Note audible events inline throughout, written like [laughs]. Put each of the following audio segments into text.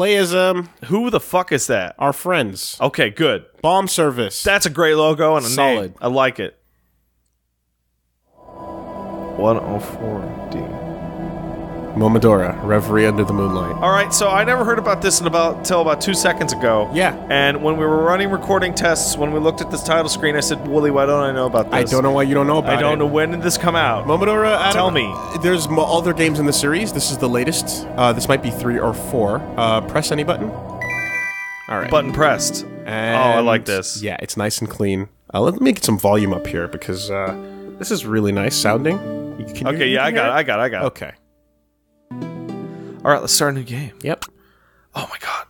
play as um Who the fuck is that? our friends. Okay, good. Bomb service. That's a great logo and a Solid. name. I like it. 104D. Momodora, Reverie Under the Moonlight. All right, so I never heard about this in about until about two seconds ago. Yeah. And when we were running recording tests, when we looked at this title screen, I said, "Woolie, why don't I know about this?" I don't know why you don't know about it. I don't know when did this come out. Momodora, Adam, Tell me. There's mo- other games in the series. This is the latest. Uh, this might be three or four. Uh, press any button. All right. Button pressed. And, Oh, I like this. Yeah, it's nice and clean. Uh, let me get some volume up here because uh, this is really nice sounding. Can Okay, yeah, I got, hear it, I got, it, I got. it. Okay. All right, let's start a new game. Yep. Oh my god,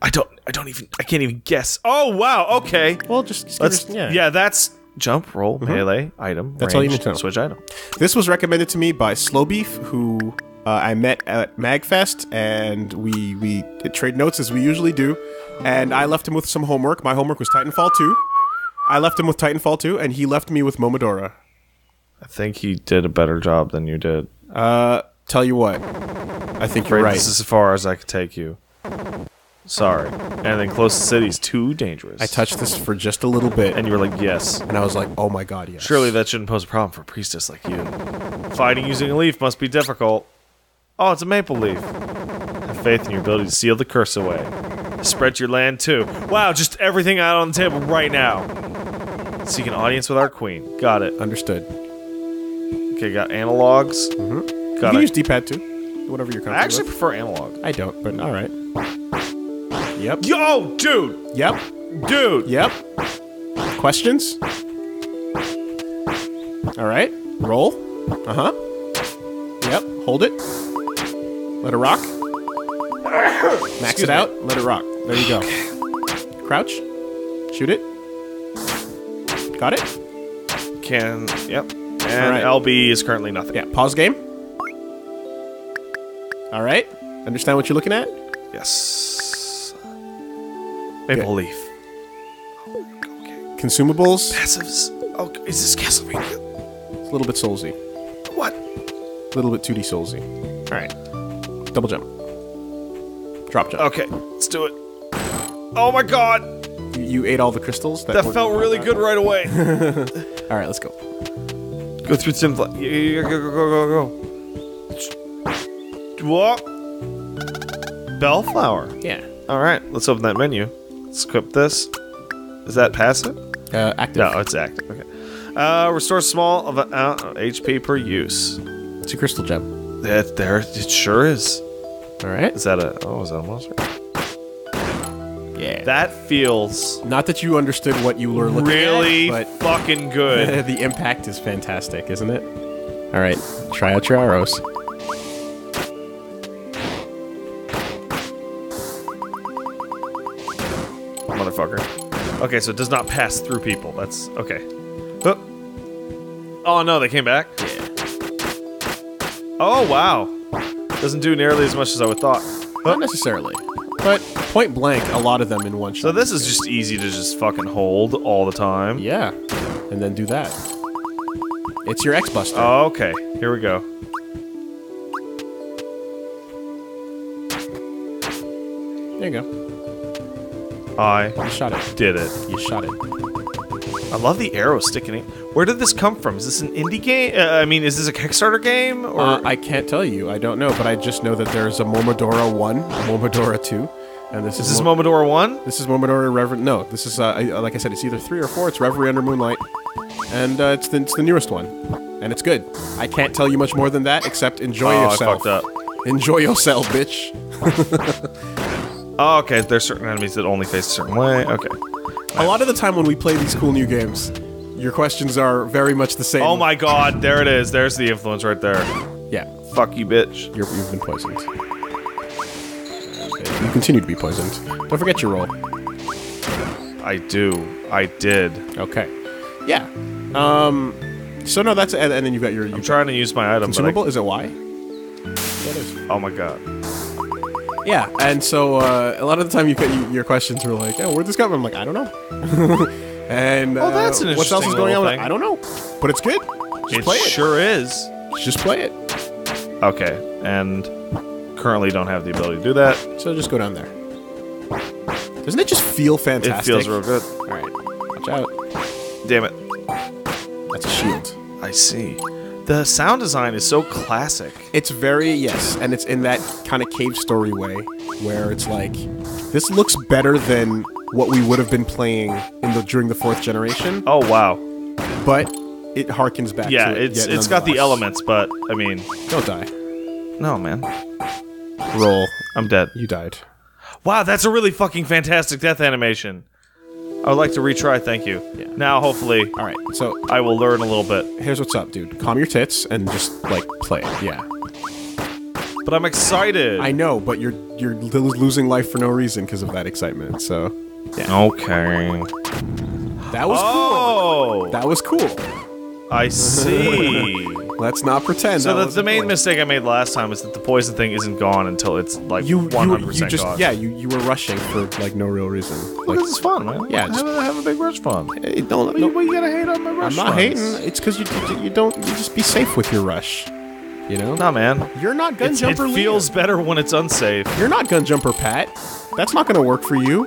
I don't, I don't even, I can't even guess. Oh wow, okay. Well, just, just Let's, us- yeah. that's jump, roll, melee, item. Mm-hmm. That's all you range, need to know. Switch item. This was recommended to me by Slowbeef, who uh, I met at Magfest, and we we trade notes as we usually do. And I left him with some homework. My homework was Titanfall 2. I left him with Titanfall 2, and he left me with Momodora. I think he did a better job than you did. Uh, tell you what, I think you're right. This is as far as I could take you. Sorry. And then close to city's too dangerous. I touched this for just a little bit, and you were like, yes. and I was like, oh my god, yes. Surely that shouldn't pose a problem for a priestess like you. Fighting using a leaf must be difficult. Oh, it's a maple leaf. Have faith in your ability to seal the curse away. Spread your land too. Wow, just everything out on the table right now. Seek an audience with our queen. Got it. Understood. Okay, got analogs. Mm-hmm. You Got can it. use D-pad too, whatever you're comfortable I actually with. prefer analog. I don't, but all right. Yep. Yo, dude, Yep. dude. Yep. Questions? All right. Roll. Uh huh. Yep. Hold it. Let it rock. Max Excuse it me. out. Let it rock. There you go. Crouch. Shoot it. Got it. Can yep. And Alright. LB is currently nothing. Yeah. Pause game. All right. Understand what you're looking at? Yes. Maple leaf. Consumables. Passives. Oh, is this Castlevania? It's a little bit soulsy. What? A little bit 2D soulsy. All right. Double jump. Drop jump. Okay, let's do it. Oh my god, You, you ate all the crystals. that were- felt really good right away. [laughs] All right. Let's go. go through Tim. Go, go, go, go, go. What? Bellflower. Yeah. All right, let's open that menu. Let's equip this. Is that passive? Uh, active. No, it's active. Okay. Uh, restore small of an uh, HP per use. It's a crystal gem. That there, it sure is. All right. Is that a? Oh, is that a monster? Yeah. That feels Not that you understood what you were looking really at, fucking good. [laughs] the impact is fantastic, isn't it? All right. Try out your arrows. Okay, so it does not pass through people. That's okay. Oh, oh no, they came back. Oh wow, doesn't do nearly as much as I would thought. Not necessarily, but point blank, a lot of them in one shot. So this is just easy to just fucking hold all the time. yeah, and then do that. It's your X Buster. Oh, okay, here we go. there you go. I You shot it. did it. You shot it. I love the arrow sticking in. Where did this come from? Is this an indie game? Uh, I mean, is this a Kickstarter game? Or Uh, I can't tell you. I don't know, but I just know that there's a Momodora one, a [laughs] Momodora two, and this is, is this Mo- Momodora One? This is Momodora Reverend. No, this is uh, I- like I said, it's either three or four. It's Reverie Under Moonlight, and uh, it's the it's the newest one, and it's good. I can't tell you much more than that, except enjoy Oh, I yourself. fucked up. Enjoy yourself, bitch. [laughs] Oh, okay. There's certain enemies that only face a certain way. Okay. A lot of the time when we play these cool new games, your questions are very much the same. Oh my god, there it is. There's the influence right there. Yeah, Fuck you, bitch. you're, you've been poisoned. Okay, you continue to be poisoned. Don't forget your roll. I do. I did. Okay. Yeah. Um. So no, that's and, and then you've got your, your I'm trying to use my item, but consumable. Is it Y? Yeah, it is. Oh my god. Yeah, and so uh, a lot of the time you, you your questions were like, "Oh, where'd this come from?" I'm like, "I don't know." [laughs] and Oh, that's an uh, what else is going on? little I'm like, I don't know, but it's good. Just It play it. sure is. Just play it. Okay, and currently don't have the ability to do that. So just go down there. Doesn't it just feel fantastic? It feels real good. All right, watch out. Damn it. That's a shield. I see. The sound design is so classic. It's very yes, and it's in that kind of cave story way where it's like this looks better than what we would have been playing in the during the fourth generation, Oh wow. but it harkens back. Yeah, to it it's yet it's got the elements, but I mean, Don't die. no man, Roll. I'm dead. You died. Wow, that's a really fucking fantastic death animation. I would like to retry. Thank you. Yeah. Now, hopefully, All right. So I will learn a little bit. here's what's up, dude. Calm your tits and just like play it. Yeah. But I'm excited. I know, but you're you're lo- losing life for no reason because of that excitement. So Yeah. okay. that was Oh, cool. That was cool. I see. [laughs] Let's not pretend. so that the, the main mistake I made last time is that the poison thing isn't gone until it's like you 100 you, percent you just gone. yeah you, you were rushing for like no real reason. Like, this is fun, man. Yeah, have, just- a, have a big rush fun. hey, don't, no, you, gotta hate on my rush I'm not hating. It's because you, you you don't you just be safe with your rush. You know. Nah, man. You're not gun It's, it jumper. Liam. feels better when it's unsafe. You're not gun jumper Pat. That's not gonna work for you.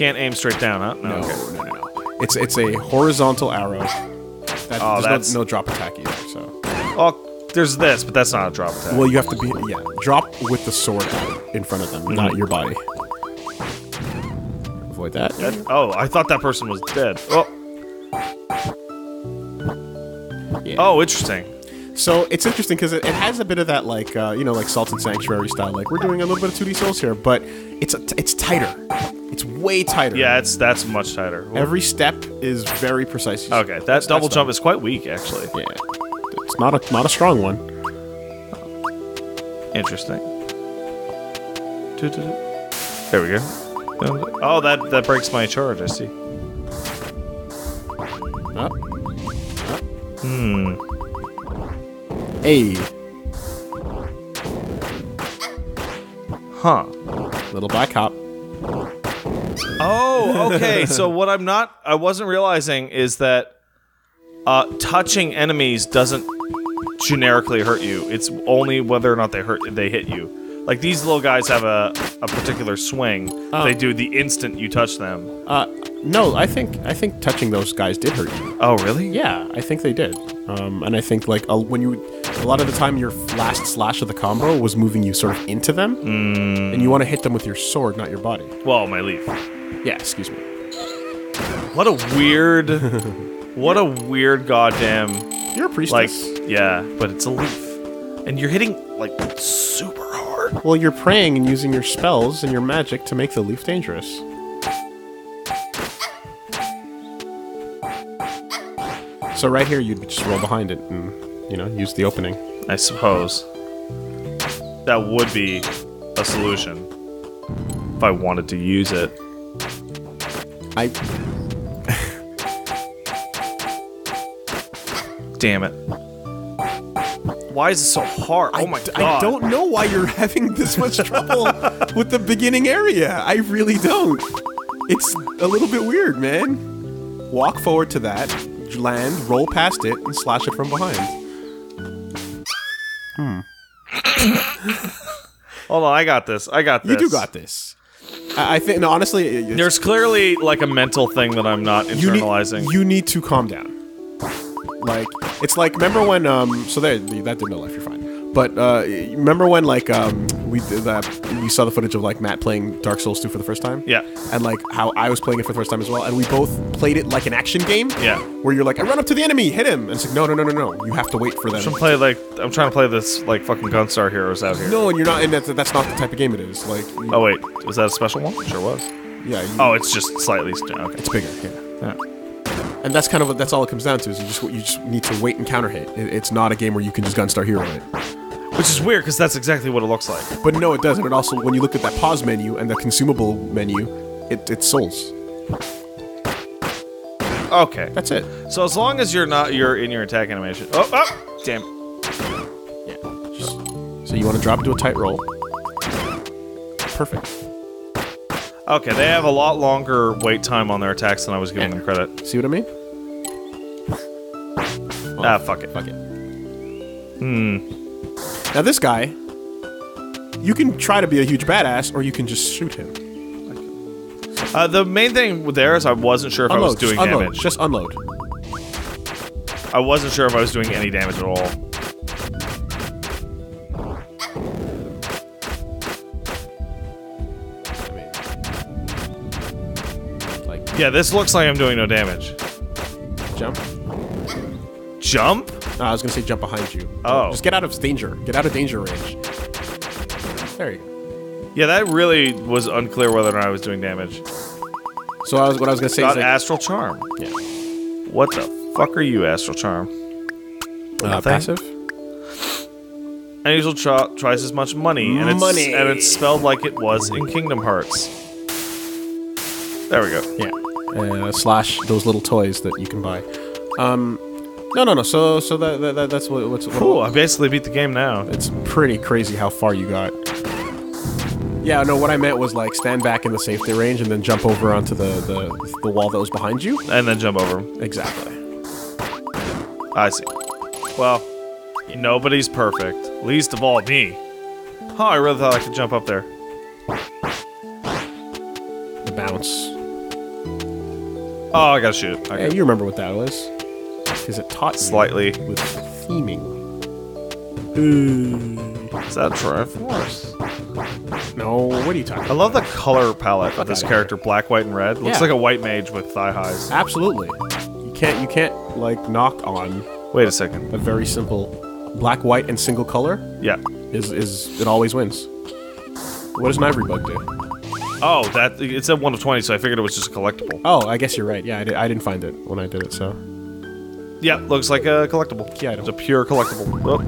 Can't aim straight down, huh? No, okay. no, no, no. It's it's a horizontal arrow. That, Oh, there's that's- no, no drop attack either. So Oh, there's this, but that's not a drop attack. well, you have to be yeah. Drop with the sword out in front of them, not your body. Avoid that. That- oh, I thought that person was dead. Oh, Yeah. oh, interesting. So it's interesting because it, it has a bit of that like uh, you know like Salt and Sanctuary style. Like we're doing a little bit of 2D Souls here, but it's a, it's tighter. It's way tighter. Yeah, it's that's much tighter. Every step is very precise. Okay, that That's- double jump fine. is quite weak, actually. Yeah. It's not a not a strong one. Interesting. There we go. Oh, that that breaks my charge. I see. Up. Hmm. Hey, Huh. little black hop. Oh, okay. so what I'm not, I wasn't realizing is that uh, touching enemies doesn't generically hurt you. It's only whether or not they hurt they hit you. Like these little guys have a, a particular swing. Oh. They do the instant you touch them. Uh, no, I think I think touching those guys did hurt you. Oh, really? Yeah, I think they did. Um, and I think like uh, when you, a lot of the time your last slash of the combo was moving you sort of into them, and you want to hit them with your sword, not your body. Well, my leaf. Yeah, excuse me. What a weird, [laughs] what a weird goddamn You're a priestess. like yeah, but it's a leaf, and you're hitting like super well, you're praying and using your spells and your magic to make the leaf dangerous. So right here, you'd just roll behind it and you know use the opening. I suppose that would be a solution if I wanted to use it. I Damn it! Why is it so hard? I oh my d- god! I don't know why you're [laughs] having this much trouble with the beginning area. I really don't. It's a little bit weird, man. Walk forward to that, land, roll past it, and slash it from behind. Hmm. [laughs] Hold on, I got this. I got this. You do got this. I, I think, no, honestly, it's- There's clearly like a mental thing that I'm not you need, internalizing. you need to calm down. Like it's like remember when um so there that did no life you're fine. But uh remember when like um we did that you saw the footage of like Matt playing Dark Souls 2 for the first time? Yeah. And like how I was playing it for the first time as well and we both played it like an action game? Yeah. Where you're like I run up to the enemy, hit him. And it's like no no no no no. You have to wait for them. I'm play like I'm trying to play this like fucking Gunstar Heroes out here. no, and you're not and that's that's not the type of game it is. Like you- Oh wait, was that a special one? Sure was. yeah, you, Oh, it's just slightly. Okay. it's bigger. Yeah. Yeah. And that's kind of what that's all it comes down to is you just you just need to wait and counter hit. It, it's not a game where you can just gunstar hero it. Which is weird because that's exactly what it looks like. But no, it doesn't. And also, when you look at that pause menu and the consumable menu, it, it's souls. Okay. That's it. So as long as you're not you're in your attack animation. Oh, oh damn. Yeah. Just, so you want to drop into a tight roll. Perfect. Okay, they have a lot longer wait time on their attacks than I was giving them credit. See what I mean? Ah, fuck it. Fuck it. Hmm. Now this guy, you can try to be a huge badass, or you can just shoot him. Uh, the main thing there is I wasn't sure if I was doing just unload, damage. just unload. I wasn't sure if I was doing any damage at all. Yeah, this looks like I'm doing no damage. jump. Jump? No, I was gonna say jump behind you. Oh. just get out of danger. Get out of danger range. There you go. Yeah, that really was unclear whether or not I was doing damage. So I was what I was gonna say Got is like, Astral Charm. yeah. What the fuck are you, Astral Charm? Uh, passive. Unusual try twice as much money, and it's Money. and it's spelled like it was in Kingdom Hearts. There we go. Yeah. Uh, slash those little toys that you can buy. Um, no, no, no. So, so that, that, that that's what, what's. what- Cool. I basically beat the game now. It's pretty crazy how far you got. Yeah, no. What I meant was like stand back in the safety range and then jump over onto the the, the wall that was behind you. And then jump over. Exactly. I see. Well, nobody's perfect. Least of all me. Oh, I really thought I could jump up there. The bounce. Oh, I gotta shoot. Yeah, Okay. you remember what that was? Because it taught you Slightly. with theming. Is that Triforce? No, what are you talking I love the color palette of this character, black, white, and red. Looks Yeah. like a white mage with thigh highs. Absolutely. You can't you can't like knock on Wait a second. a very simple black, white, and single color Yeah. is is it always wins. What does an ivory bug do? Oh, that it said one of twenty, so I figured it was just a collectible. Oh, I guess you're right. Yeah, I, did, I didn't find it when I did it. So Yeah, looks like a collectible. Key item. It's a pure collectible. Oh.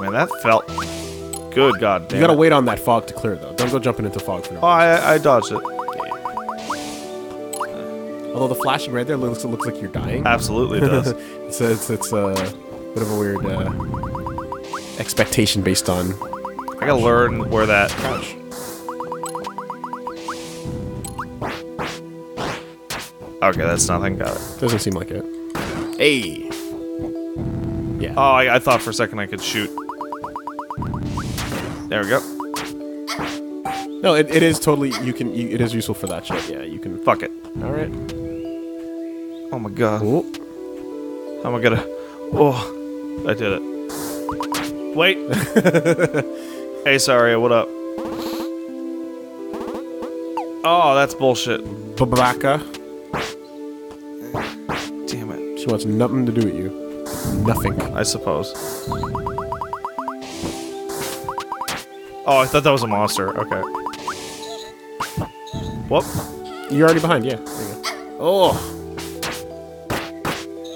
Man, that felt good. God damn. you gotta it. wait on that fog to clear though. Don't go jumping into fog for Oh, now. I, I dodged it. Although the flashing right there looks it looks like you're dying. Absolutely it does. It's [laughs] a, it's, it's a bit of a weird uh, expectation based on I gotta learn where that. Okay, that's nothing. Got it. Doesn't seem like it. Hey. Yeah. Oh, I, I thought for a second I could shoot. There we go. No, it, it is totally. You can. You, it is useful for that shit. Yeah, you can. Fuck it. All right. Oh my god. Cool. How am I gonna? Oh, I did it. Wait. [laughs] hey, sorry. What up? Oh, that's bullshit. Babaka. Wants nothing to do with you. Nothing. I suppose. Oh, I thought that was a monster. Okay. Whoop. You're already behind. Yeah. There you go. Oh.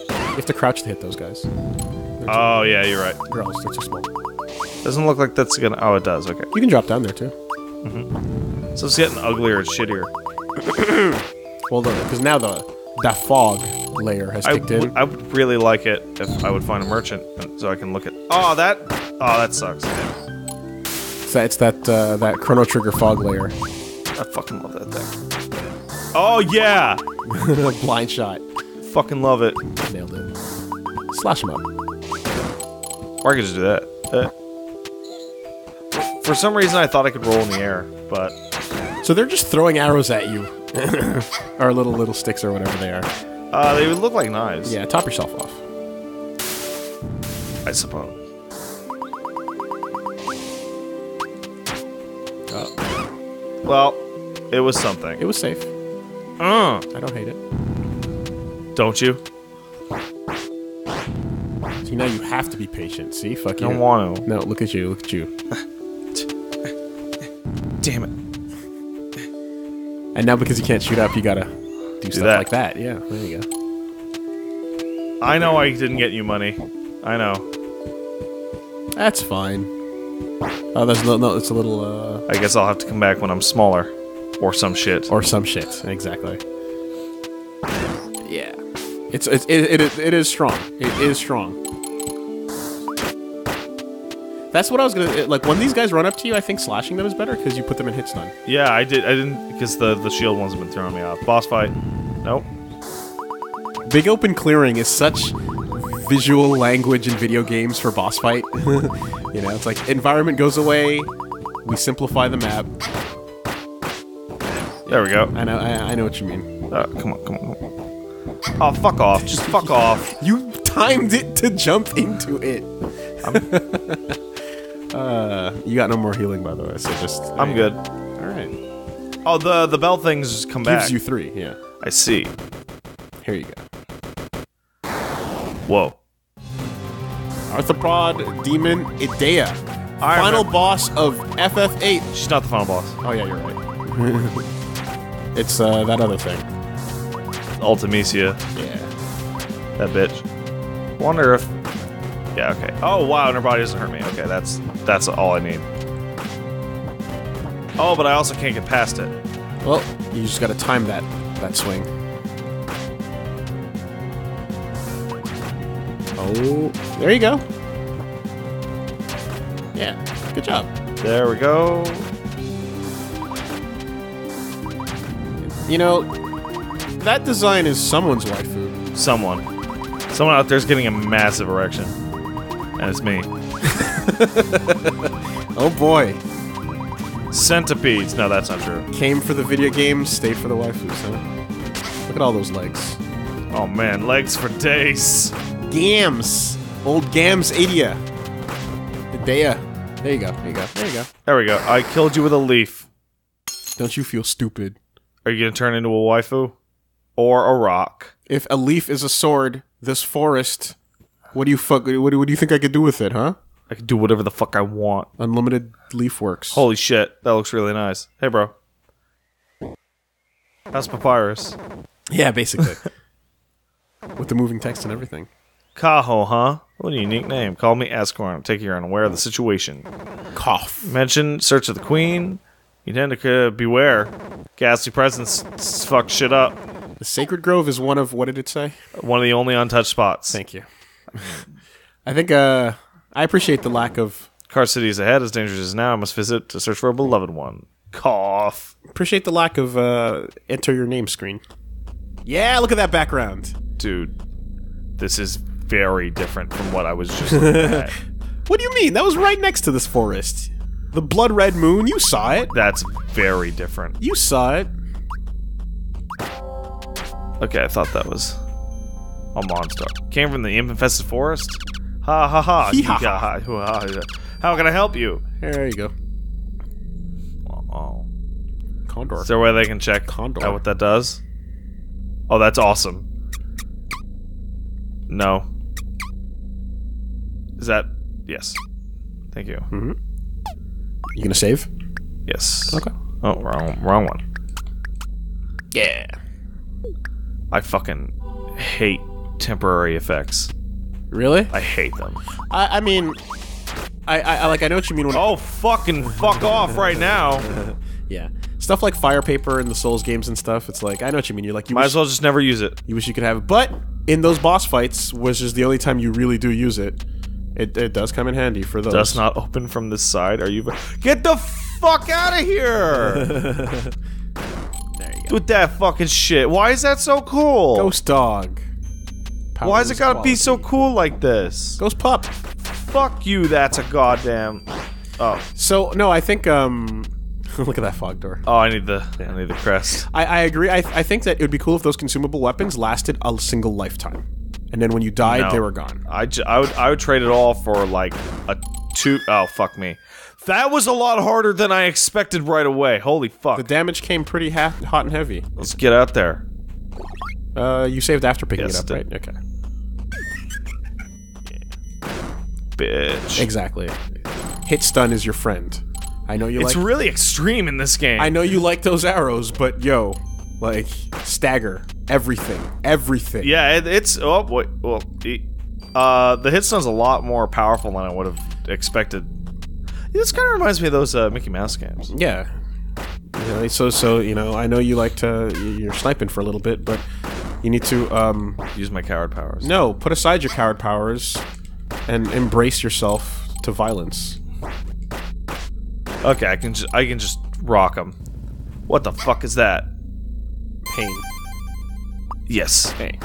You have to crouch to hit those guys. Oh, yeah, you're right. Else they're too small. Doesn't look like that's gonna. Oh, it does. Okay. You can drop down there too. Mm-hmm. So it's getting uglier and shittier. [coughs] Well, because now the that fog layer has I kicked in. I would really like it if I would find a merchant so I can look at. Oh, that. Oh, that sucks. It's that, it's that uh, that Chrono Trigger fog layer. I fucking love that thing. Oh yeah, [laughs] Blind shot. fucking love it. Nailed it. Slash him up. Or I could just do that. Uh. For some reason, I thought I could roll in the air, but So they're just throwing arrows at you, [laughs] or little little sticks or whatever they are. uh, they would look like knives. Yeah, top yourself off. I suppose. Well, it was something. It was safe. Uh, I don't hate it. don't you? See, now you have to be patient. See, fuck you. Don't want to. No, look at you. Look at you. [laughs] Damn it. And now because you can't shoot up, you gotta do, stuff that. like that. Yeah, there you go. I know I didn't get you money. I know. That's fine. Oh, there's no, no. It's a little uh, I guess I'll have to come back when I'm smaller. Or some shit. or some shit. Exactly. Yeah. It's it's it, it, is- it is strong. It is strong. That's what I was gonna like. When these guys run up to you, I think slashing them is better because you put them in hit stun. Yeah, I did. I didn't because the the shield ones have been throwing me off. Boss fight. Nope. Big open clearing is such visual language in video games for boss fight. [laughs] you know, it's like environment goes away, we simplify the map. There we go. I know, I, I know what you mean. Uh, come on, come on, come on. Oh, fuck off. Just fuck off. [laughs] You timed it to jump into it. [laughs] uh, you got no more healing, by the way. So just I'm good. All right. Oh, the the bell things come back. Gives you three. Yeah. I see. Here you go. Whoa. Arthropod Demon Edea. I Final remember- boss of FF8. She's not the final boss. Oh yeah, you're right. [laughs] it's uh, that other thing. Ultimecia. Yeah. that bitch. Wonder if. Yeah. Okay. Oh wow, and her body doesn't hurt me. Okay, that's that's all I need. Oh, but I also can't get past it. Well, you just gotta time that that swing. Oh, there you go. Yeah, good job. There we go. You know, that design is someone's waifu. Someone, someone out there's getting a massive erection, and it's me. [laughs] Oh boy, Centipedes. No, that's not true. came for the video games, stayed for the waifus, huh? Look at all those legs. Oh man, legs for days. Gams, old Gams Edea. Edea. There you go. There you go. There you go. There we go. I killed you with a leaf. Don't you feel stupid? Are you gonna turn into a waifu, or a rock? If a leaf is a sword, this forest, what do you fuck? What do, what do you think I could do with it, huh? I can do whatever the fuck I want. Unlimited leaf works. Holy shit, that looks really nice. Hey, bro. That's papyrus. Yeah, basically. [laughs] with the moving text and everything. Kaho, huh? What a unique name. Call me Ascorn. Take you're unaware of the situation. Cough. Mention Search of the Queen. You tend to uh, beware. Ghastly presence s- fuck shit up. The Sacred Grove is one of what did it say? One of the only untouched spots. Thank you. I think uh I appreciate the lack of Karst City is ahead, as dangerous as now. I must visit to search for a beloved one. Cough. appreciate the lack of uh enter your name screen. Yeah, look at that background. Dude, this is very different from what I was just looking at. [laughs] What do you mean? That was right next to this forest. The blood red moon, you saw it. That's very different. You saw it. Okay, I thought that was a monster. Came from the imp-infested forest? Ha ha ha. Hee-ha-ha. Yee-ha, ha, hoo-ha, yeah. [laughs] How can I help you? There you go. Oh. Condor. Is there a way they can check Condor. out what that does? Oh, that's awesome. No. Is that... Yes. Thank you. Mm-hmm. You gonna save? Yes. Okay. Oh, wrong, wrong one. Yeah. I fucking hate temporary effects. Really? I hate them. I, I mean, I, I, I like. I know what you mean when. Oh, fucking fuck off right now. [laughs] Yeah. Stuff like Fire Paper and the Souls games and stuff. It's like I know what you mean. You're like you Might wish, as well just never use it. you wish you could have it, but in those boss fights, which is the only time you really do use it, it, it does come in handy for those. Does not open from this side. Are you? Get the fuck out of here [laughs] There you go. with that fucking shit. Why is that so cool? Ghost Dog. Why is it gotta Powers be so cool like this? Ghost Pup. Fuck you. That's a goddamn. Oh, So no, I think um, [laughs] look at that fog door. oh, I need the I need the crest. I, I agree. I, I think that it would be cool if those consumable weapons lasted a single lifetime, and then when you died, No. they were gone. I, j- I would I would trade it all for like a two oh fuck me. That was a lot harder than I expected right away. Holy fuck. The damage came pretty ha- hot and heavy. Let's get out there. Uh, you saved after picking Yes, it up, right? Okay. Bitch. Exactly. Hit stun is your friend. I know you It's like. really extreme in this game. I know you like those arrows, but yo, like stagger everything, everything. Yeah, it, it's oh wait, well, uh, the hit stun's a lot more powerful than I would have expected. This kind of reminds me of those uh, Mickey Mouse games. Yeah. You know, so so you know, I know you like to you're sniping for a little bit, but you need to um Use my coward powers. no put aside your coward powers and embrace yourself to violence. Okay, I can just I can just rock them. What the fuck is that? Pain. Yes. Pain.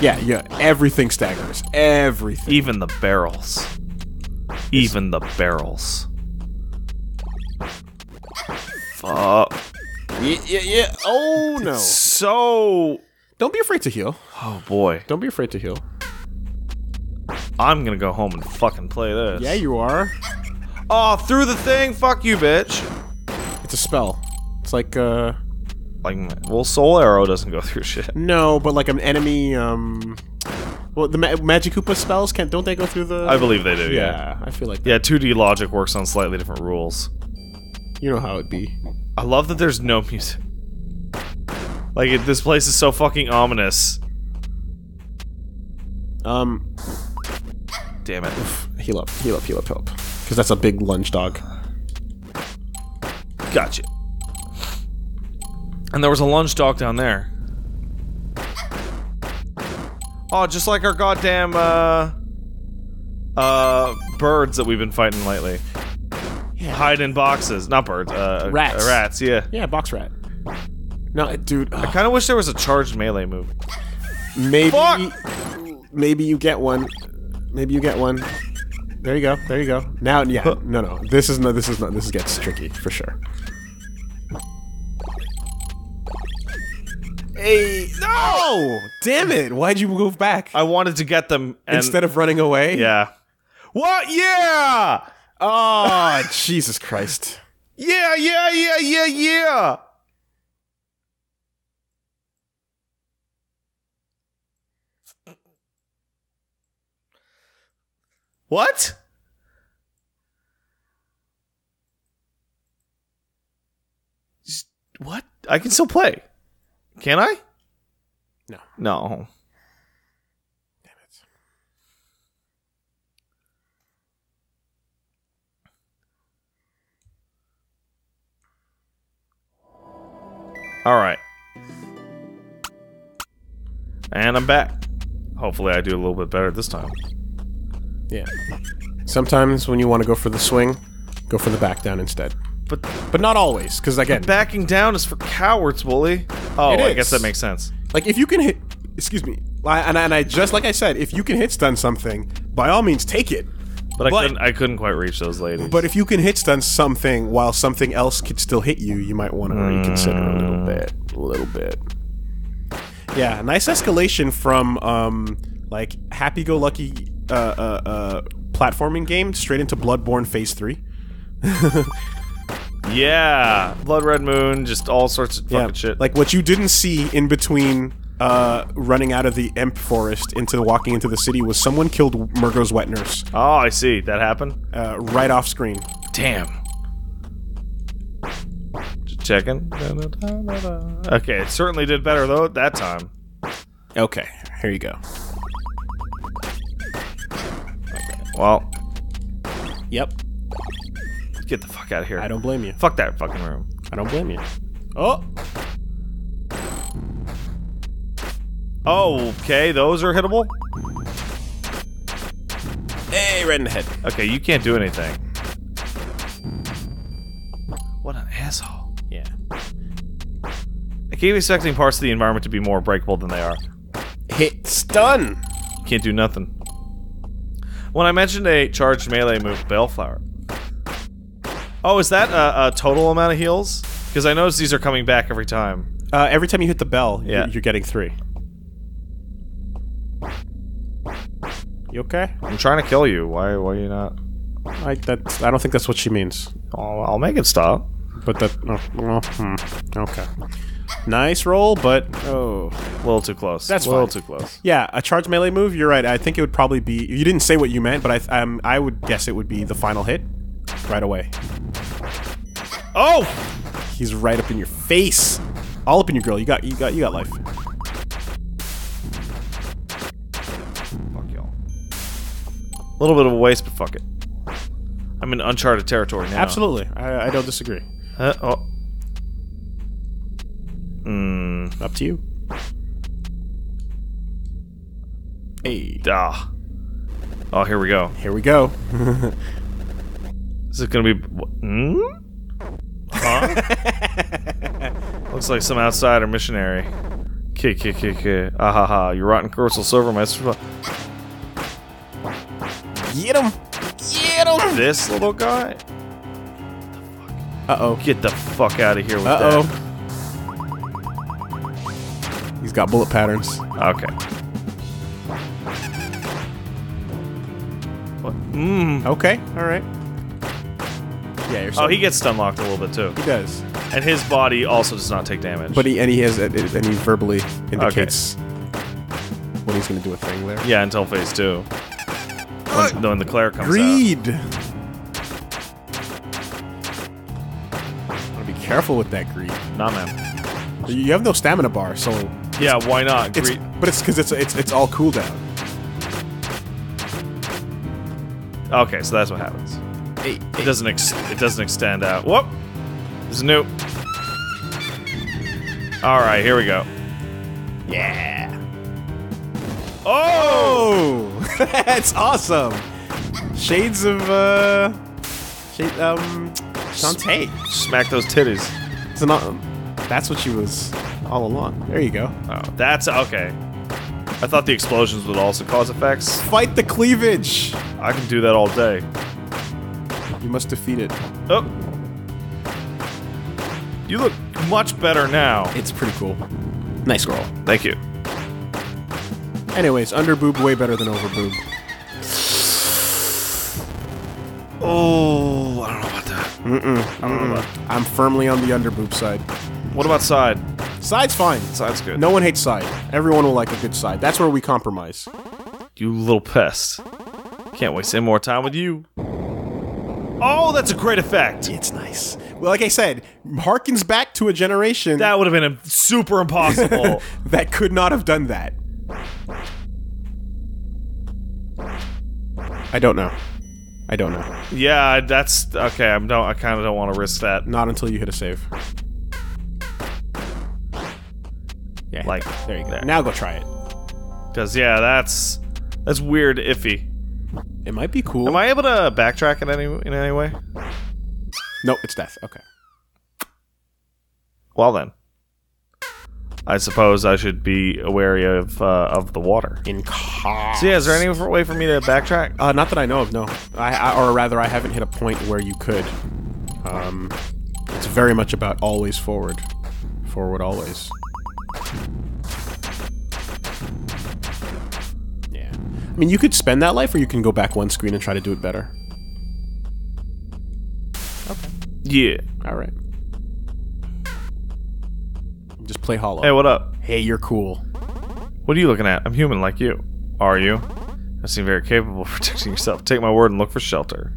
Yeah, yeah. Everything staggers. Everything. Even the barrels. Even the barrels. Fuck. Yeah, yeah, yeah. Oh no! So. Don't be afraid to heal. Oh boy. Don't be afraid to heal. I'm gonna go home and fucking play this. Yeah, you are. Oh, through the thing? Fuck you, bitch. It's a spell. It's like uh Like, well, Soul Arrow doesn't go through [laughs] shit. no, but like an enemy. Um, well, the Ma- Magic Koopa spells can't don't they go through the? I believe they do, yeah. Yeah, I feel like Yeah, 2D logic works on slightly different rules. you know how it'd be. I love that there's no music. Like, it, this place is so fucking ominous. Um, Damn it. heal up, heal up, heal up, heal up. Because that's a big lunge dog. Gotcha. And there was a lunge dog down there. Oh, just like our goddamn, uh... Uh, birds that we've been fighting lately. Yeah. Hide in boxes. Not birds, uh... Rats. uh, rats, yeah. Yeah, box rat. No, dude. I kind of wish there was a charged melee move. maybe, Fuck! maybe you get one. Maybe you get one. There you go. There you go. Now, yeah. No, no. This is no. This is not. This gets tricky for sure. Hey, no! Damn it! Why'd you move back I wanted to get them and... instead of running away? Yeah. What? Yeah! Oh, [laughs] [laughs] Jesus Christ! Yeah, yeah, yeah, yeah, yeah! What? What? I can still play. Can I? No. No. Damn it. All right. And I'm back. Hopefully, I do a little bit better this time. Yeah. Sometimes when you want to go for the swing, go for the back down instead. But But not always, because again, backing down is for cowards, Woolie. Oh, It I is. guess that makes sense. like if you can hit, excuse me, I- and I, and I just like I said, if you can hit stun something, by all means take it. But I But- couldn't. I couldn't quite reach those ladies. But if you can hit stun something while something else could still hit you, you might want to reconsider a little bit. A little bit. Yeah, nice escalation from um like happy-go-lucky uh, uh, uh, platforming game straight into Bloodborne Phase Three. [laughs] yeah, Blood Red Moon, just all sorts of fucking shit. like what you didn't see in between uh, running out of the Emp Forest into walking into the city was someone killed Mergo's wet nurse oh, I see. That happened. uh, right off screen. Damn. Just checking. Okay, it certainly did better though that time. Okay, here you go. Well, Yep, get the fuck out of here. I don't blame you. Fuck that fucking room. I don't blame you. Oh, Oh, okay, those are hittable. hey, right in the head. Okay, you can't do anything. What an asshole. Yeah. I keep expecting parts of the environment to be more breakable than they are. Hit stun. Can't do nothing. When I mentioned a charged melee move, Bellflower. Oh, is that a, a total amount of heals? Because I notice these are coming back every time. Uh, every time you hit the bell, Yeah. you're, you're getting three. You okay? I'm trying to kill you. Why? Why are you not? I that I don't think that's what she means. I'll, I'll make it stop. But that oh, hmm. okay. Nice roll, but oh A little too close. That's a little fine. too close. yeah, a charge melee move. You're right. I think it would probably be. You didn't say what you meant, but I um I would guess it would be the final hit, right away. Oh! He's right up in your face, all up in your grill. You got you got you got life. Fuck y'all. A little bit of a waste, but fuck it. I'm in uncharted territory now. Absolutely, I, I don't disagree. Uh, oh. Hmm. Up to you. Hey, Ah. Oh, here we go. here we go. [laughs] Is it gonna be? Hmm? Huh? [laughs] Looks like some outsider missionary. Kick, kick, kick, kick. Ah ha ha. Your rotten crystal silver master. Get him! Get him! This little guy? Uh oh. Get the fuck out of here with Uh that. He's got bullet patterns. Okay. What? Mmm. Okay, alright. Yeah, you're so Oh, he gets stun locked a little bit too. he does. And his body also does not take damage. But he and he has and he verbally indicates when he's gonna do a thing there. yeah, until phase two. When, uh, when the Claire comes out. Greed. Gotta be careful with that greed. Nah, man. You have no stamina bar, so Yeah, why not? it's Greed. but it's because it's it's it's all cooldown. Okay, so that's what happens. Hey, It doesn't ex- it doesn't extend out. Whoop! There's a new. All right, here we go. Yeah. Oh! Oh, [laughs] that's awesome. Shades of uh, shade um, Shantae. Smack those titties. It's not, that's what she was all along. There you go. Oh, that's okay. I thought the explosions would also cause effects. Fight the cleavage. I can do that all day. You must defeat it. Oh. You look much better now. It's pretty cool. Nice roll. Thank you. Anyways, under boob way better than over boob. Oh, I don't know about that. Mm-mm. I don't know about that. I'm firmly on the under boob side. What about side? Side's fine. Side's good. No one hates side. Everyone will like a good side. That's where we compromise. You little pest. Can't waste any more time with you. Oh, that's a great effect. It's nice. Well, like I said, harkens back to a generation That would have been a super impossible. [laughs] that could not have done that. I don't know. I don't know. yeah, that's okay. I don't. I kind of don't want to risk that. Not until you hit a save. Yeah, Like there you go. there. Now go try it. Because yeah, that's that's weird, iffy. It might be cool. Am I able to backtrack in any in any way? No, it's death. Okay. Well then, I suppose I should be wary of uh, of the water. In car. So yeah, is there any way for me to backtrack? Uh, not that I know of. No, I, I or rather, I haven't hit a point where you could. Um, it's very much about always forward, forward always. Yeah, I mean, you could spend that life, or you can go back one screen and try to do it better. Okay. Yeah. All right. Just play Hollow. Hey, what up? hey, you're cool. What are you looking at? I'm human like you. Are you? I seem very capable of [laughs] protecting yourself. Take my word and look for shelter.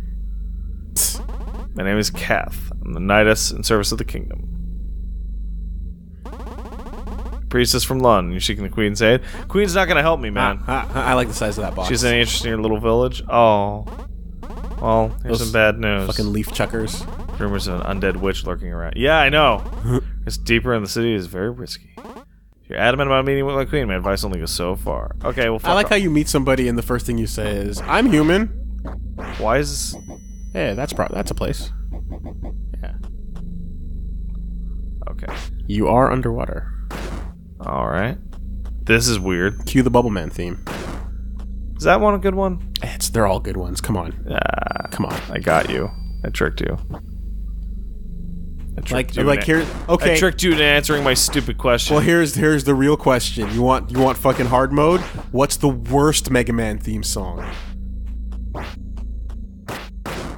My name is Cath. I'm the Nidus in service of the kingdom. Priestess from London. You're seeking the Queen's aid. Queen's not gonna help me, man. I, I- I like the size of that box. She's any interest in little village? Oh. Well, here's Those some bad news. fucking leaf chuckers. Rumors of an undead witch lurking around. Yeah, I know. [laughs] it's deeper in the city is very risky. If you're adamant about meeting with my queen, my advice only goes so far. Okay, well, I like off. how you meet somebody and the first thing you say is, "I'm human." Why is this? Yeah, that's pro- that's a place. Yeah. Okay. You are underwater. All right. This is weird. Cue the Bubble Man theme. Is that one a good one? It's they're all good ones. Come on, Ah, come on. I got you. I tricked you. I tricked Like you like in- here. Okay. I tricked you into answering my stupid question. well, here's here's the real question. You want you want fucking hard mode? What's the worst Mega Man theme song?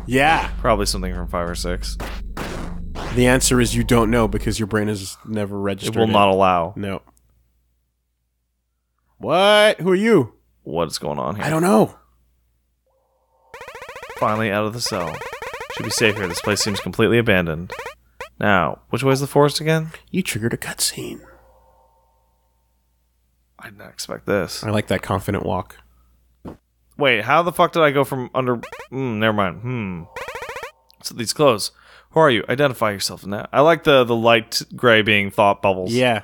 Yeah. Probably something from five or six. The answer is you don't know because your brain has never registered. It registered. will not allow. No. What? Who are you? What's going on here? I don't know. Finally out of the cell. Should be safe here. This place seems completely abandoned. Now, which way is the forest again? You triggered a cutscene. I did not expect this. I like that confident walk. Wait, how the fuck did I go from under? Hmm, never mind. Hmm. So these clothes. Who are you? Identify yourself now. I like the the light gray being thought bubbles. Yeah.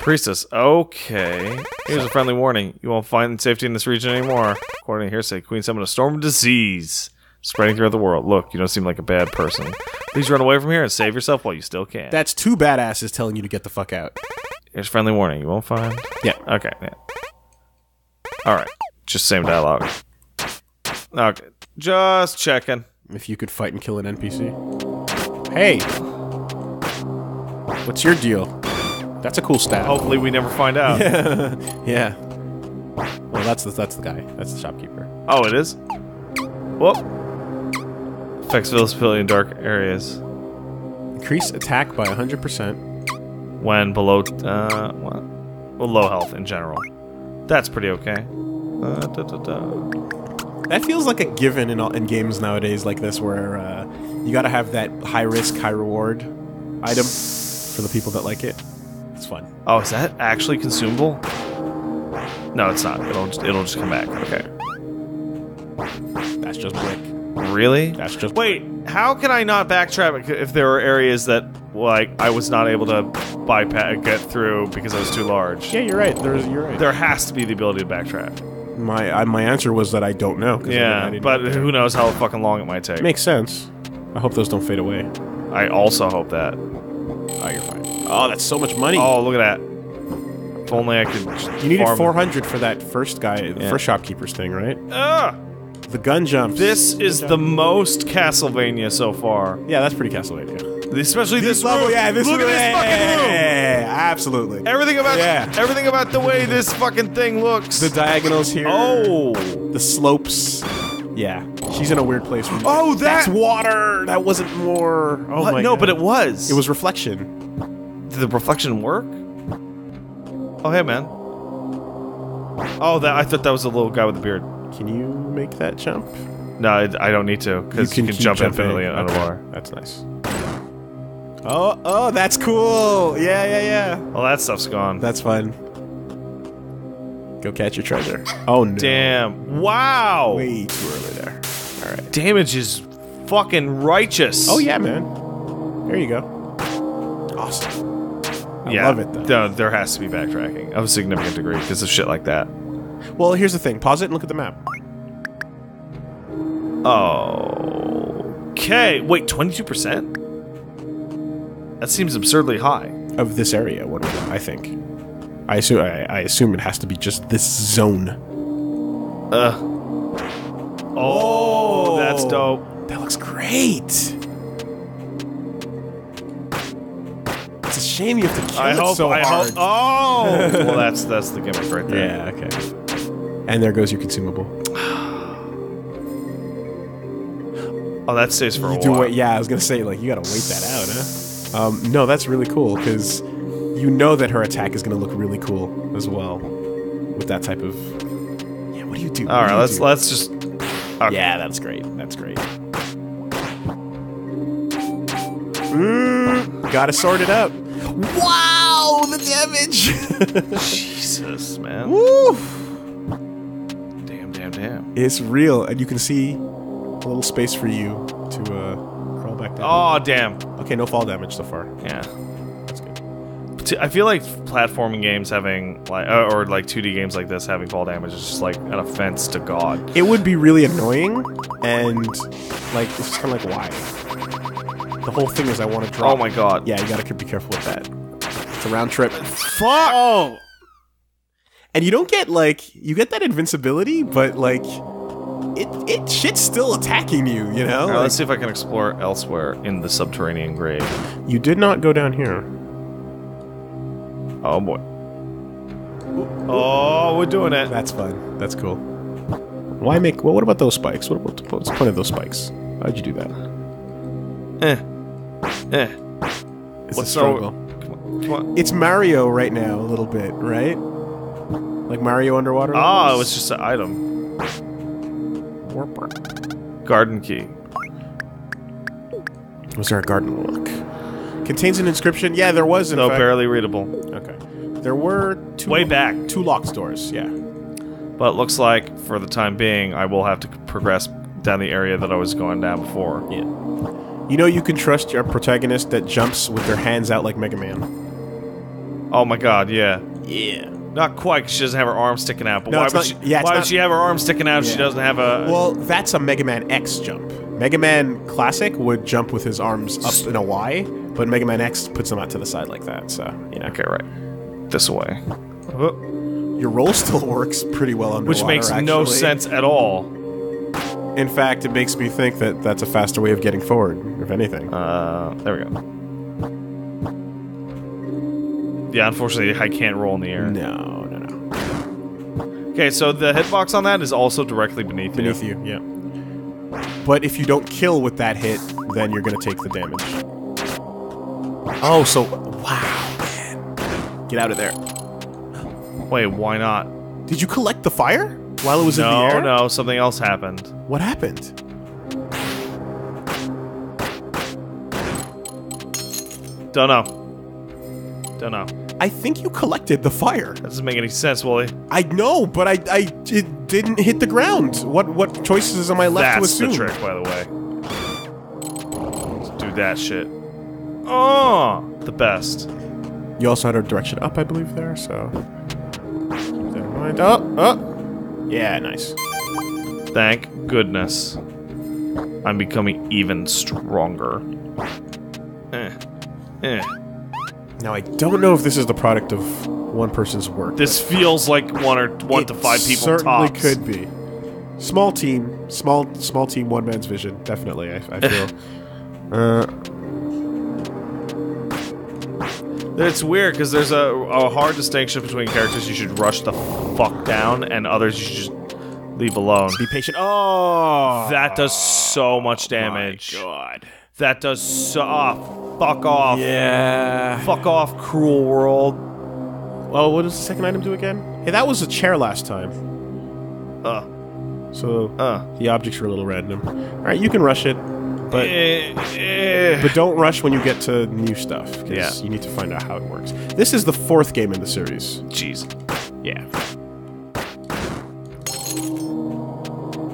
Priestess. Okay. Here's a friendly warning. You won't find safety in this region anymore. According to hearsay, Queen summoned a storm of disease. spreading throughout the world. Look, you don't seem like a bad person. Please run away from here and save yourself while you still can. That's two badasses telling you to get the fuck out. Here's a friendly warning. You won't find. Yeah. Okay. Yeah. All right. Just same dialogue. Okay. Just checking. If you could fight and kill an NPC. Hey! What's your deal? That's a cool stat. Hopefully, we never find out. [laughs] Yeah. Well, that's the, that's the guy. That's the shopkeeper. Oh, it is. Whoop. Affects visibility in dark areas Increase attack by 100%. when below uh what? Well, low health in general. That's pretty okay. Uh, da, da, da. That feels like a given in, all, in games nowadays like this, where uh, you gotta have that high risk, high reward item for the people that like it. It's fun. Oh, is that actually consumable? No, it's not. It'll just, it'll just come back. Okay. That's just brick. Really? That's just Wait, how can I not backtrack if there are areas that like I was not able to bypass get through because I was too large? Yeah, you're right. There's, you're right. There has to be the ability to backtrack. My I, my answer was that I don't know. 'cause I didn't- I Yeah, didn't but get there. who knows how fucking long it might take. makes sense. I hope those don't fade away. I also hope that. Oh, you're fine. Oh, that's so much money. Oh, look at that. If only I could. you needed farm- 400 for that first guy, the Yeah. first shopkeeper's thing, right? Ugh! The gun jumps. This is the most Castlevania so far. yeah, that's pretty Castlevania. Especially this, level, room. yeah, this Look at this fucking room. yeah, yeah, absolutely. Everything about Yeah. everything about the way this fucking thing looks. The diagonals here. oh, the slopes. Yeah, she's in a weird place. Oh, that- that's water. That wasn't more. Oh What? my no, God. but it was. It was reflection. Did the reflection work? Oh, hey, man. Oh, that I thought that was a little guy with a beard. Can you make that jump? No, I, I don't need to because you can, keep jump jumping. infinitely Okay, underwater. That's nice. Oh, oh, that's cool. Yeah, yeah, yeah. Well, that stuff's gone. That's fun. Go catch your treasure. Oh no. Damn! Wow! Way too early there. All right. Damage is fucking righteous. Oh yeah, man. There you go. Awesome. I yeah. love it though. No, there has to be backtracking of a significant degree because of shit like that. Well, here's the thing. Pause it and look at the map. Oh. Okay. Wait, twenty-two percent? That seems absurdly high. of this area. What I think. I assume I, I assume it has to be just this zone. Uh. Oh, that's dope. That looks great. A shame you have to kill I it hope. so I hard. hope. Oh, well, that's that's the gimmick right there. Yeah. Okay. And there goes your consumable. [gasps] Oh, that stays for a You while. wait. Yeah, I was gonna say like you gotta wait that out, huh? Um, no, that's really cool because you know that her attack is gonna look really cool as well with that type of. Yeah. What do you do? All do right, you let's do? let's just. Okay. Yeah, that's great. That's great. Mm, gotta sort it out. Wow, the damage! Jesus, man. Woo! Damn, damn, damn. It's real, and you can see a little space for you to uh, crawl back down. Oh, damn. Okay, no fall damage so far. Yeah. That's good. I feel like platforming games having like, uh, or like 2D games like this having fall damage is just like an offense to God. It would be really annoying, and like it's just kind of like why. The whole thing is I want to drop. Oh my God. Yeah, you gotta be careful with that. It's a round trip. Fuck. Oh. and you don't get like you get that invincibility, but like it it shit's still attacking you. You know, All right, Like, let's see if I can explore elsewhere in the subterranean grave. you did not go down here. Oh boy. Oh, we're doing it. That's fun. That's cool. Why make? Well, what about those spikes? What, what, what's the point of those spikes? How'd you do that? Eh. Eh. It's What's a struggle. Come on. Come on. It's Mario right now, a little bit, right? Like Mario underwater. Oh, it was just an item. Garden key. Was there a garden look? Contains an inscription. Yeah, there was. In No, fact. barely readable. Okay. There were two Way back. two locked doors. Yeah. But it looks like, for the time being, I will have to progress down the area that I was going down before. Yeah. You know you can trust your protagonist that jumps with their hands out like Mega Man. Oh my god, yeah. Yeah. Not quite. 'cause She doesn't have her arm sticking out. But No, why would not- she? yeah, why would she have her arm sticking out? if She doesn't have a. Well, that's a Mega Man X jump. Mega Man Classic would jump with his arms up in a Y, but Mega Man X puts them out to the side like that. So you know, okay, right. This way. Your roll still works pretty well underwater. Which makes no actually. sense at all. In fact, it makes me think that that's a faster way of getting forward, if anything. Uh, there we go. Yeah, unfortunately, I can't roll in the air. no, no, no. Okay, so the hitbox on that is also directly beneath, Beneath you. you, yeah. But if you don't kill with that hit, then you're gonna take the damage. Oh, so wow, man. Get out of there. Wait, why not? Did you collect the fire while it was in the No, air? no, something else happened. What happened? Don't know. Don't know. I think you collected the fire. That doesn't make any sense, Woolie. I know, but I, I it didn't hit the ground. What what choices am I left That's to the trick, by the way. Let's do that shit. Oh, the best. You also had a direction up, I believe, there. So keep that in mind. Oh, oh, yeah, nice. Thank goodness. I'm becoming even stronger. Eh. Eh. Now I don't know if this is the product of one person's work. This feels like one or one to five people certainly tops. could be. Small team, small small team, one man's vision. Definitely, I, I feel. [laughs] uh, It's weird because there's a, a hard distinction between characters you should rush the fuck down and others you should just leave alone. be patient. Oh, That does so much damage. My God. That does so. Oh, fuck off. Yeah. Fuck off, cruel world. Oh, what does the second item do again? Hey, that was a chair last time. Uh, So uh. the objects are a little random. All right, you can rush it, but Eh, eh. but don't rush when you get to new stuff. Yeah. you need to find out how it works. This is the fourth game in the series. Jeez. Yeah.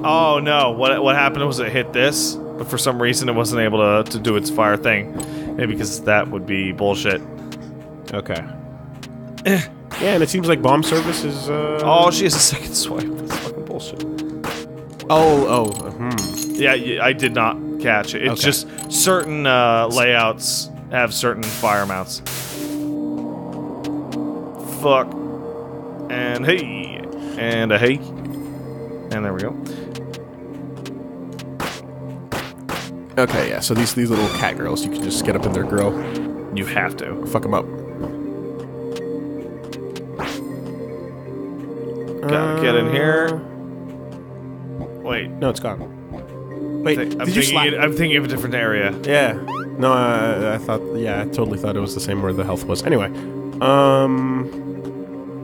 Oh no! What what happened was it hit this, but for some reason it wasn't able to to do its fire thing. Maybe because that would be bullshit. Okay. yeah, and it seems like bomb service is. Uh... Oh, she has a second swipe. That's fucking bullshit. Oh, oh, uh, hmm. Yeah, y- I did not catch it. It's Okay. just certain uh, layouts have certain fire mounts. Fuck. And hey. And a hey. And there we go. Okay, yeah. So these these little cat girls, you can just get up in their grill, You have to. fuck them up. Gotta get in here. Wait. No, it's gone. Wait, I'm did you thinking, slap? it, I'm thinking of a different area. Yeah. No, I, I thought. Yeah, I totally thought it was the same where the health was. Anyway, um,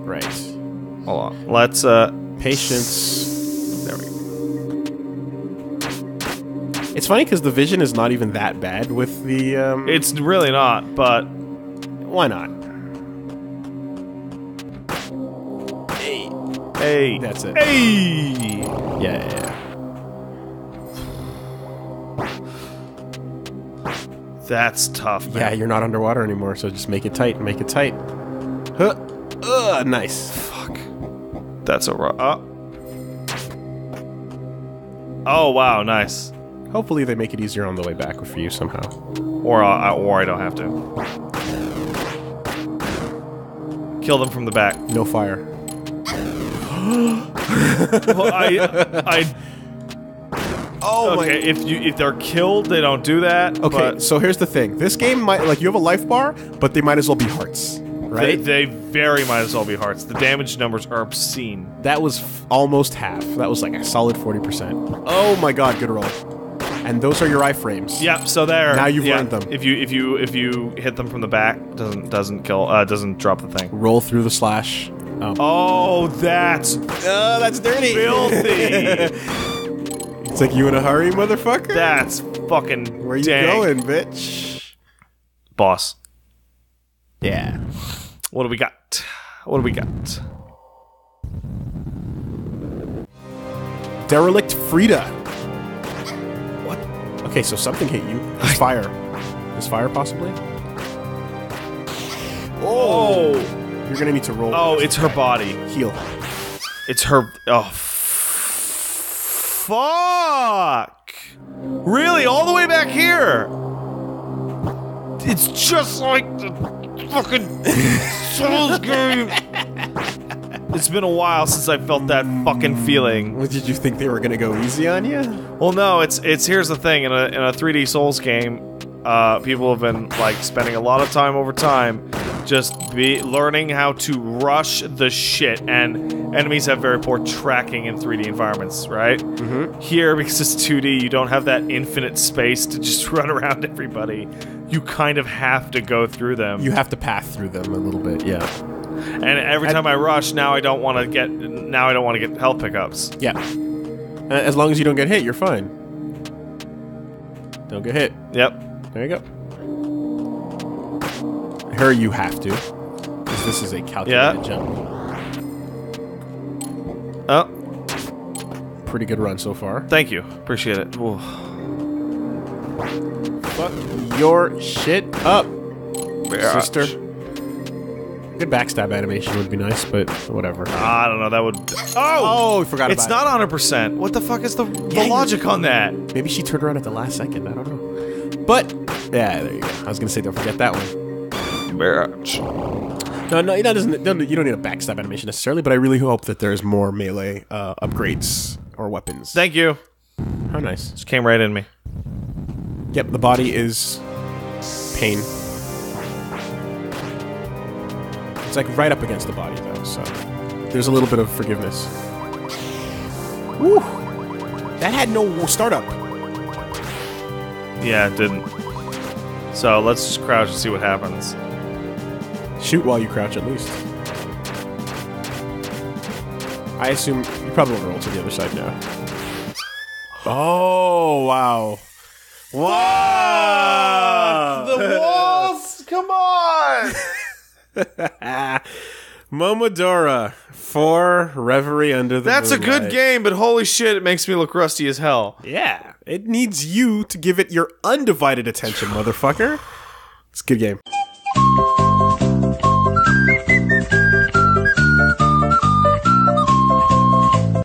right. Hold on. Let's uh Patience. There we go. It's funny because the vision is not even that bad with the. Um, it's really not, but why not? Hey. hey. That's it. Hey. Yeah, yeah, yeah. That's tough, man. Yeah, you're not underwater anymore, so just make it tight. Make it tight. Huh. Ugh, nice. Fuck. That's a rough. Uh. Oh wow, nice. Hopefully they make it easier on the way back for you somehow. Or uh, or I don't have to. Kill them from the back. No fire. Well, I, I. Oh Okay, if you if they're killed, they don't do that. Okay, but so here's the thing. This game might like you have a life bar, but they might as well be hearts, right? they very might as well be hearts. The damage numbers are obscene. that was f- almost half. That was like a solid 40%. Oh my god, good roll. And those are your iframes. Yep. So there. Now you've yeah, learned them. If you if you if you hit them from the back, doesn't doesn't kill. Uh, doesn't drop the thing. Roll through the slash. Um, Oh, that's oh, that's dirty. filthy. [laughs] it's like you in a hurry, motherfucker. that's fucking. Where you dank. going, bitch? boss? Yeah. What do we got? What do we got? Derelict Frida. What? Okay, so something hit you. It's [laughs] fire. Is fire possibly? Oh, You're gonna need to roll. Oh, it's her body. heal. It's her. Oh, f- fuck! Really, all the way back here. It's just like the fucking [laughs] Souls game. It's been a while since I felt that fucking feeling. What did you think they were gonna go easy on you? Well, no, it's it's here's the thing in a in a 3D Souls game, uh, people have been like spending a lot of time over time just be learning how to rush the shit, and enemies have very poor tracking in 3D environments, right? Mm-hmm. Here, [laughs] because it's 2D, you don't have that infinite space to just [laughs] run around everybody. You kind of have to go through them. You have to path through them a little bit. Yeah. and every time I rush, now I don't want to get now I don't want to get health pickups. Yeah. As long as you don't get hit, you're fine. Don't get hit. Yep. There you go. Her, you have to. Because this is a calculated Yeah. jump. Oh, Pretty good run so far. thank you. Appreciate it. Ooh. Fuck your shit up, Bitch. sister. Good backstab animation would be nice, but whatever. I don't know. That would. Oh, Oh, we forgot it's about not 100. percent What the fuck is the, the Yeah, you- logic on that? Maybe she turned around at the last second. I don't know. But yeah, there you go. I was gonna say don't forget that one. Bitch. No, no, that doesn't. You don't need a backstab animation necessarily, but I really hope that there's more melee uh, upgrades or weapons. Thank you. How nice. Just came right in me. Yep, the body is pain. It's like right up against the body though, so there's a little bit of forgiveness. Woo! That had no startup. Yeah, it didn't. So let's just crouch and see what happens. Shoot while you crouch at least. I assume you probably want to roll to the other side now. Oh wow! Wow! the walls! Come on! [laughs] [laughs] Momodora for Reverie Under the That's a good game, but holy shit, it makes me look rusty as hell. Yeah, it needs you to give it your undivided attention, motherfucker. It's a good game.